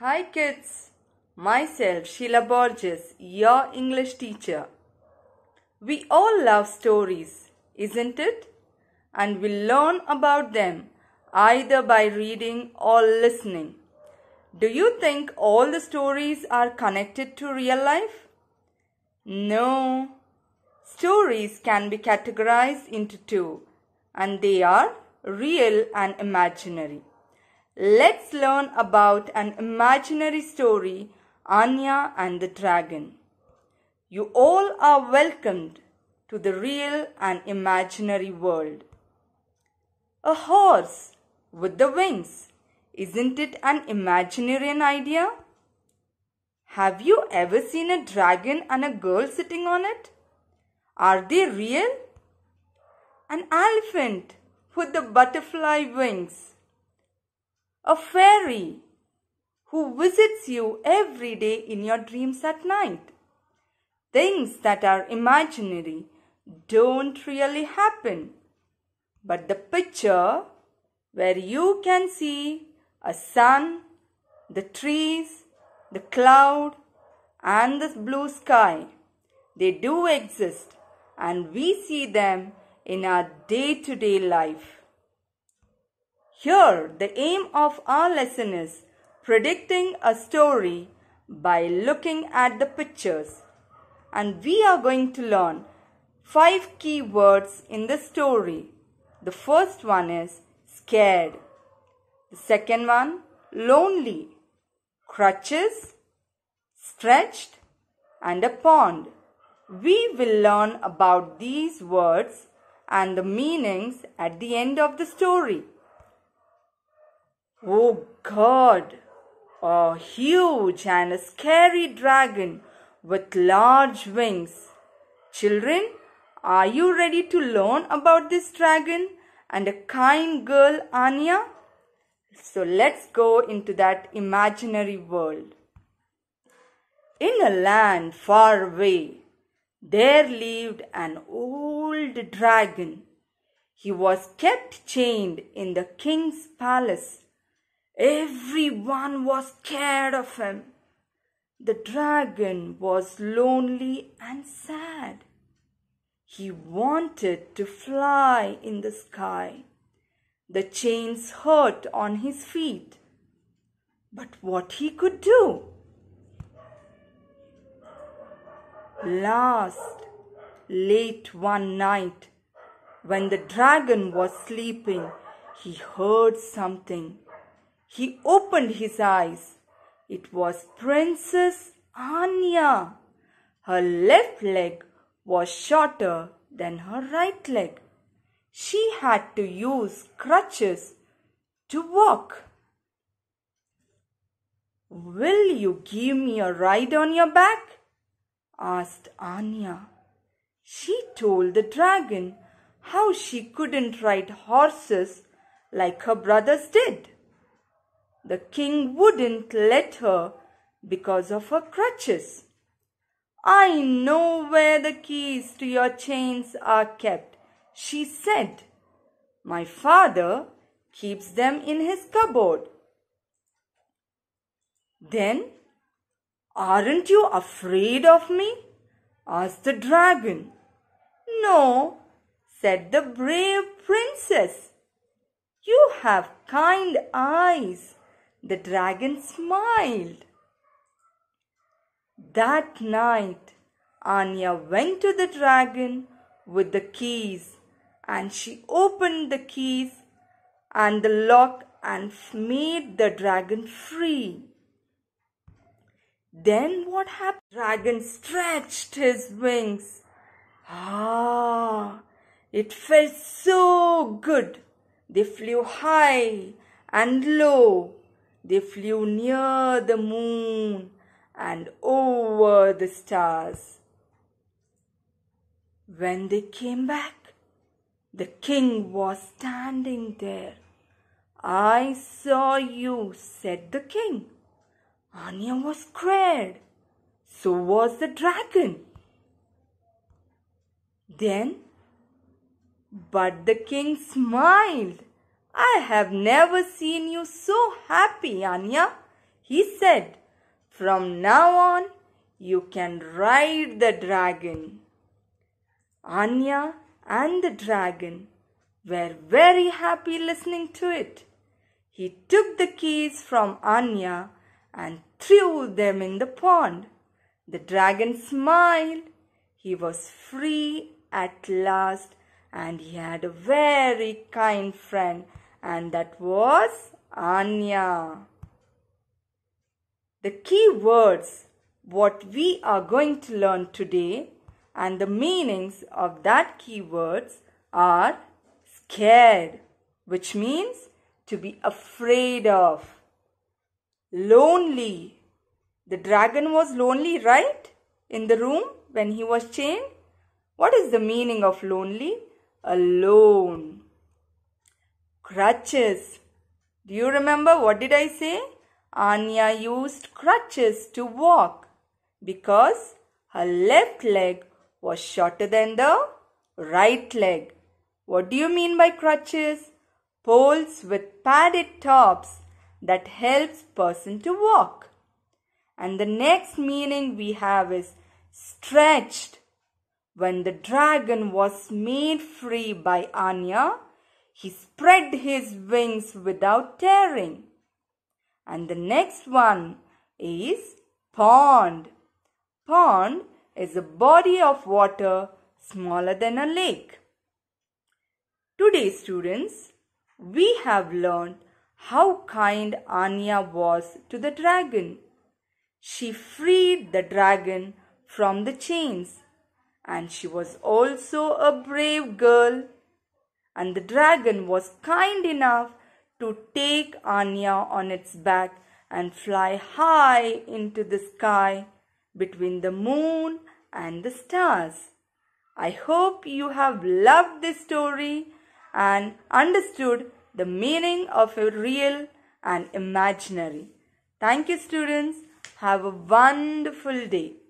Hi kids, myself Sheela Borges, your English teacher. We all love stories, isn't it? And we learn about them either by reading or listening. Do you think all the stories are connected to real life? No. Stories can be categorized into two, and they are real and imaginary. Let's learn about an imaginary story, Anya and the Dragon. You all are welcomed to the real and imaginary world. A horse with the wings. Isn't it an imaginary idea? Have you ever seen a dragon and a girl sitting on it? Are they real? An elephant with the butterfly wings a fairy who visits you every day in your dreams at night. Things that are imaginary don't really happen, but the picture where you can see a sun, the trees, the cloud, and the blue sky, they do exist and we see them in our day to day life. Here, the aim of our lesson is predicting a story by looking at the pictures. And we are going to learn five key words in the story. The first one is scared. The second one, lonely. Crutches, stretched, and a pond. We will learn about these words and the meanings at the end of the story. Oh God! A huge and a scary dragon with large wings. Children, are you ready to learn about this dragon and a kind girl, Anya? So let's go into that imaginary world. In a land far away, there lived an old dragon. He was kept chained in the king's palace Everyone was scared of him. The dragon was lonely and sad. He wanted to fly in the sky. The chains hurt on his feet. But what he could do? Last, late one night, when the dragon was sleeping, he heard something he opened his eyes. It was Princess Anya. Her left leg was shorter than her right leg. She had to use crutches to walk. Will you give me a ride on your back? asked Anya. She told the dragon how she couldn't ride horses like her brothers did. The king wouldn't let her because of her crutches. I know where the keys to your chains are kept, she said. My father keeps them in his cupboard. Then, aren't you afraid of me? asked the dragon. No, said the brave princess. You have kind eyes the dragon smiled. That night, Anya went to the dragon with the keys and she opened the keys and the lock and made the dragon free. Then what happened? Dragon stretched his wings. Ah, it felt so good. They flew high and low they flew near the moon and over the stars. When they came back, the king was standing there. I saw you, said the king. Anya was scared. So was the dragon. Then, but the king smiled I have never seen you so happy, Anya. he said, From now on, you can ride the dragon. Anya and the dragon were very happy listening to it. He took the keys from Anya and threw them in the pond. The dragon smiled. He was free at last and he had a very kind friend and that was Anya. The key words what we are going to learn today and the meanings of that key words are scared which means to be afraid of. Lonely. The dragon was lonely, right? In the room when he was chained. What is the meaning of lonely? Alone. Crutches. Do you remember what did I say? Anya used crutches to walk because her left leg was shorter than the right leg. What do you mean by crutches? Poles with padded tops that helps person to walk. And the next meaning we have is stretched. When the dragon was made free by Anya, he spread his wings without tearing. And the next one is pond. Pond is a body of water smaller than a lake. Today, students, we have learned how kind Anya was to the dragon. She freed the dragon from the chains and she was also a brave girl. And the dragon was kind enough to take Anya on its back and fly high into the sky between the moon and the stars. I hope you have loved this story and understood the meaning of a real and imaginary. Thank you, students. Have a wonderful day.